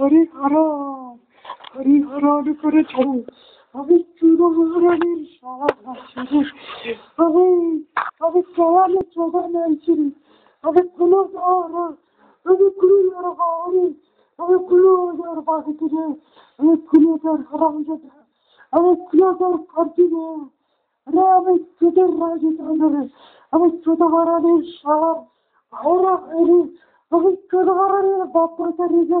హరిహర హరిహరాలు కొరచరు అవిచ్చుడహరని సాహసిరి అవి అవి కళలు చూడనేసిరి అవి కులదార అవి కులదారి అవి కులదార బాధితుడే అవి కులదార హరాంజట అవి కులదార ఖర్చుడే అరే అవి చుటర్ రాజతండ్రి అవి చుటవరని సార్ అవరా అవి చుటవరని బాప్రతరిగా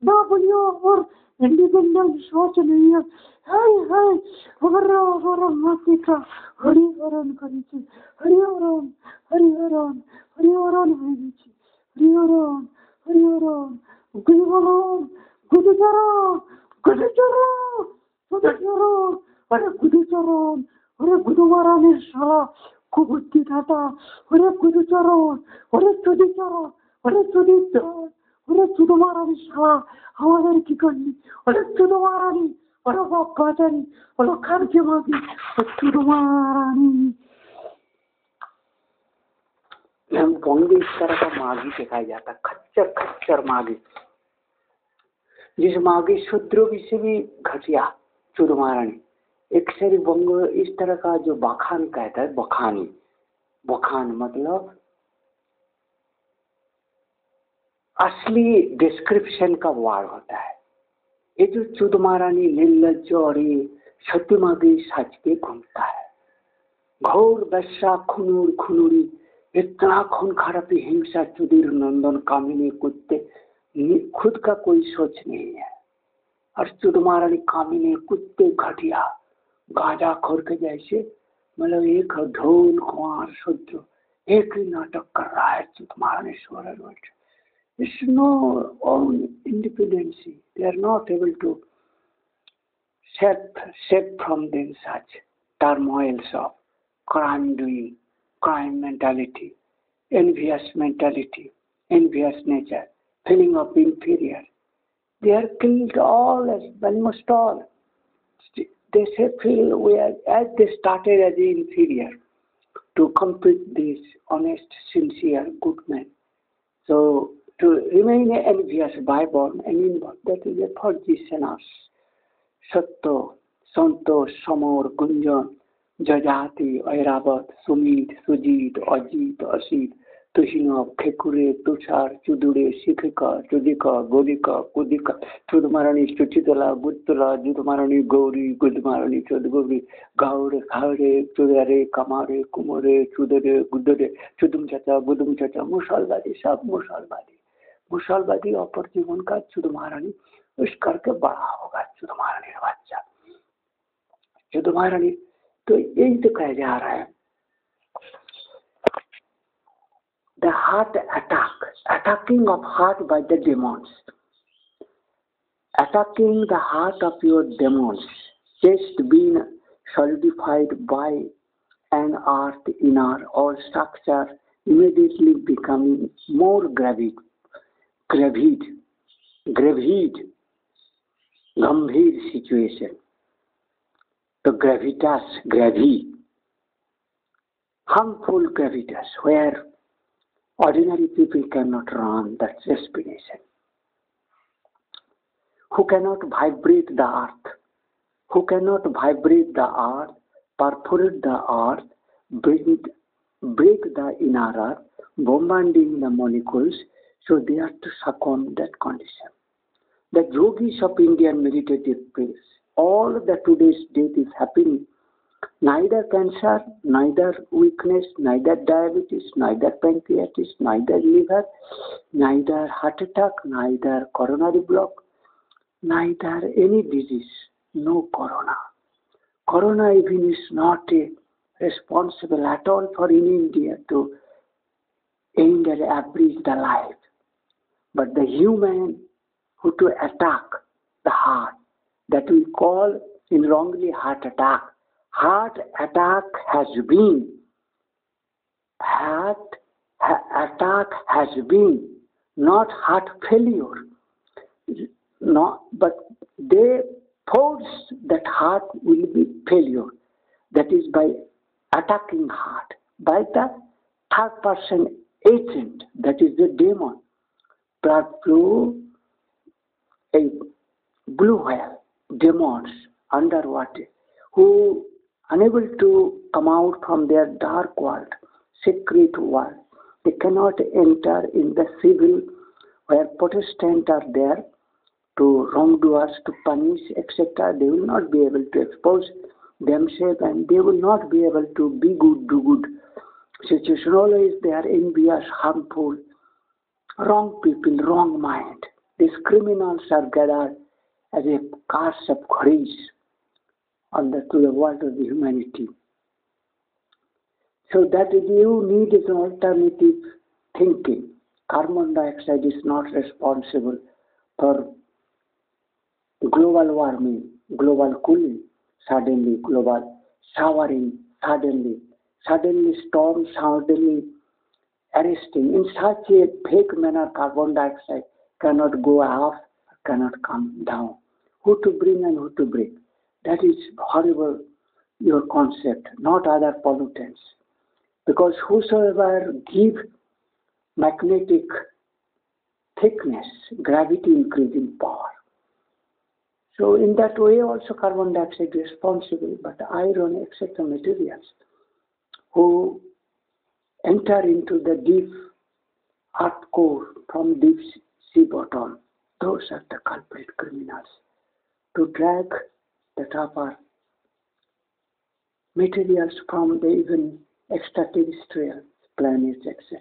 договор ледяной шоченые. Ай, ай, ура, ура, матика, Хриорон коричи, Хриорон, Хриорон, Хриорон вылечи, Хриорон, Хриорон, Гуливорон, Гуличара, Гуличара, Гуличара, আরে গুরুচরণ ওরে গুরুবরণের সারা কুবুদ্ধি দাতা ওরে গুরুচরণ ওরে চুরিচরণ ওরে চুরিচরণ रच्चू महाराणी शाळा हवादारीची अरे बाप्पाचारी अरे इस तरह का मागी सिखाया जाता, खच्चर खच्चर मागी। जिस मागी शुद्र की से भी घटिया चूर महाराणी एक शरीर बंग, इस तरह का जो बखान कहता है, बखानी। बखान मतलब असली डिस्क्रिप्शन का वार होता है। ये जो चुद महारानी निर्लज और ये सत्य सच के घूमता है। घोर बसा खुनूर, खुनूरी, इतना खून खराबी हिंसा, चुदीर, नंदन, कामिनी, कुत्ते खुद का कोई सोच नहीं है। और चुद महारानी, कामिनी, कुत्ते, घटिया, गाजा खोर के जैसे मतलब एक ढोल कुमार शुद्ध, एक ही नाटक कर रहा है चुद महारानी स्वर It's no own independency. They are not able to set, save from them such turmoils of crime doing, crime mentality, envious mentality, envious nature, feeling of inferior. They are killed all, as almost all. They say feel we are, as they started as inferior to compete these honest, sincere, good men. So to remain envious by born and inward, that is a forgiveness. সত্য সন্তোষ সমর গুঞ্জন যজাতি ঐরাবত সুমিত সুজিত অজিত অসিত তুহিনব খেকুরে তুষার চুদুরে শিখিকা চুদিকা গদিকা কুদিকা চুদমারানি চুচিতলা গুত্তলা জুদমারানি গৌরী গুদমারানি চুদগৌরী গাউরে খাউরে চুদারে কামারে কুমরে চুদরে গুদরে চুদুম চাচা গুদুম চাচা মুসলবাদী সব মুসলবাদী मुसलबदी और प्रतिगुण का चुदमारणी उस करके बड़ा होगा चुदमारणी बच्चा। चुदमारणी तो यही तो कह जा रहा है। The heart attack attacking of heart by the demons attacking the heart of your demons just been solidified by an earth in our or structure immediately becoming more gravity gravid, gravid, gambhir situation. The gravitas, gravi, harmful gravitas, where ordinary people cannot run that respiration, who cannot vibrate the earth, who cannot vibrate the earth, perforate the earth, break, break the inner earth, bombarding the molecules, so they have to succumb that condition. The yogis of Indian meditative place, all the today's death is happening neither cancer, neither weakness, neither diabetes, neither pancreatitis, neither liver, neither heart attack, neither coronary block, neither any disease, no corona. Corona even is not responsible at all for in India to end and abridge the life. But the human who to attack the heart. That we call in wrongly heart attack. Heart attack has been. Heart attack has been not heart failure. No, but they force that heart will be failure. That is by attacking heart by the third person agent, that is the demon, brought through a blue whale, demons underwater, who unable to come out from their dark world, secret world. They cannot enter in the civil where Protestants are there to wrongdoers, to punish, etc. They will not be able to expose themselves and they will not be able to be good, do good. Situation always they are envious, harmful, wrong people, wrong mind. These criminals are gathered as a curse of grace on the, to the world of the humanity. So that you need is an alternative thinking. Carbon dioxide is not responsible for global warming, global cooling, suddenly global showering, suddenly, suddenly storm, suddenly arresting. In such a fake manner, carbon dioxide cannot go up, cannot come down. Who to bring and who to bring? That is horrible, your concept, not other pollutants. Because whosoever give magnetic thickness, gravity increasing power. So in that way also carbon dioxide is responsible, but iron, etc. materials who enter into the deep earth core from deep sea bottom, those are the culprit criminals. To drag the upper materials from the even extraterrestrial planets, etc.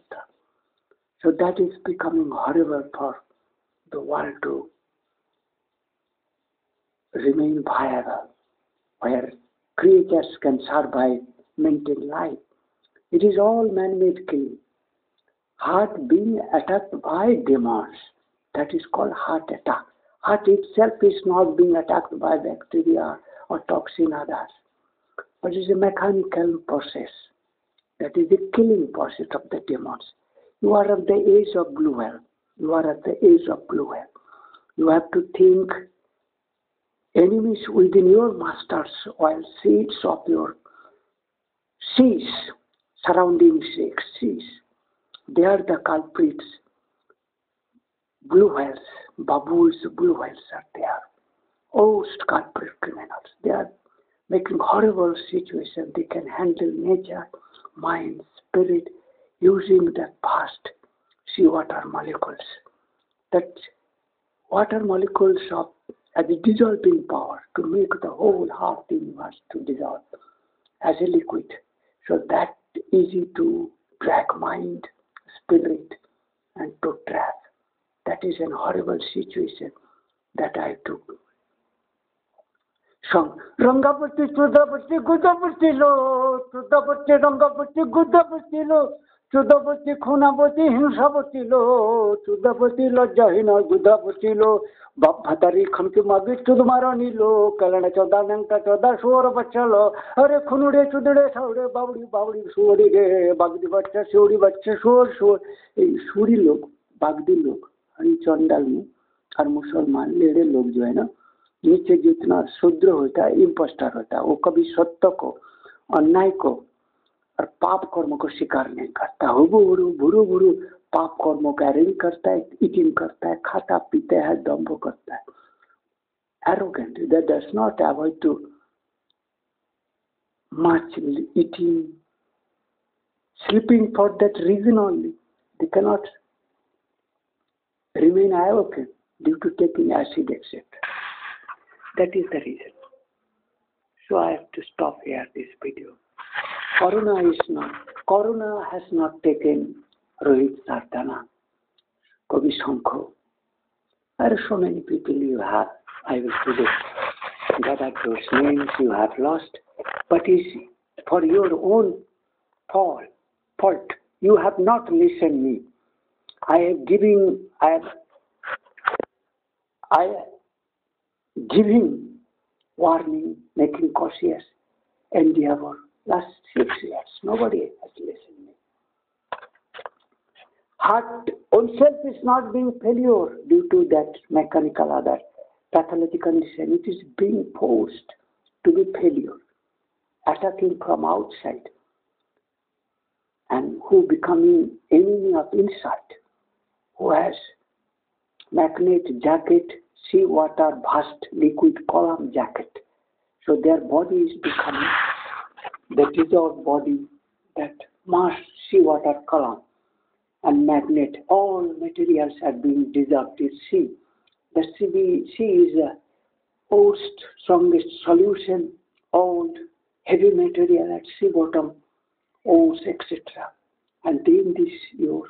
So that is becoming horrible for the world to remain viable, where creatures can survive, maintain life. It is all man-made killing. Heart being attacked by demons, that is called heart attack. Heart itself is not being attacked by bacteria or toxin others, but it is a mechanical process. That is the killing process of the demons. You are at the age of blue whale. You are at the age of blue whale. You have to think enemies within your masters while seeds of your seas, surrounding seas. They are the culprits. Blue whales, baboons, blue whales are there. Most culprit criminals. They are making horrible situations. They can handle nature, mind, spirit, using the vast seawater molecules. That water molecules of as a dissolving power to make the whole half universe to dissolve as a liquid. So that easy to drag mind, spirit, and to trap. That is an horrible situation that I took. Song Rangapati Chudapati Gudapati Lo Chudapati Rangapati Gudapati Lo চুদাপতি খুনাপতি হিংসাপতি লো চুদাপতি লজ্জাহীন গুদাপতি লো বাপ ভাতারি খনকে মাগি চুদ মারানি লো কালনা চৌদা নেংটা চৌদা শুয়োর বাচ্চা লো আরে খুনুড়ে চুদড়ে সাউড়ে বাবড়ি বাবড়ি শুয়োরি রে বাগদি বাচ্চা শিউড়ি বাচ্চা শুয়োর শুয়োর এই সুরি लोग बागदी लोग हरी चंडाल में और मुसलमान लेड़े लोग जो है ना नीचे जितना शुद्र होता है इम्पोस्टर होता है वो कभी सत्य को अन्याय को और पाप कर्म को शिकार नहीं करता। हु बुरु बुरु बुरु पाप कर्मों का ऋण करता है इटिंग करता है, खाता, पीता है, दम्भ करता है। Arrogant that does not avoid too much eating sleeping for that reason only they can not remain arrogant due to taking acid except that is the reason So, I have to stop here this video. Corona is not, has not taken Rohit Sardana, Kobi Shankho. There are so many people you have, I will today gather those names you have lost, but is for your own fault, fault. You have not listened me. I have given, I have I giving warning, making cautious endeavor. Last six years, nobody has listened me. Heart oneself is not being failure due to that mechanical other pathology condition. It is being forced to be failure, attacking from outside, and who becoming enemy of inside, who has magnet jacket, sea water, vast liquid column jacket. So their body is becoming the dissolved body, that mass sea water column and magnet. All materials are being dissolved in sea. The sea, sea is a most strongest solution, old heavy material at sea bottom, ores, etc. And in this your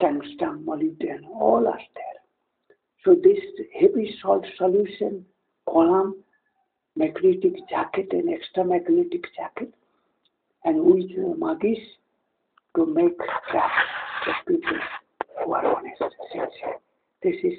tungsten, molybdenum, all are there. So this heavy salt solution, column, magnetic jacket and extra magnetic jacket, and with magis to make trap the people who are honest, sincere. This is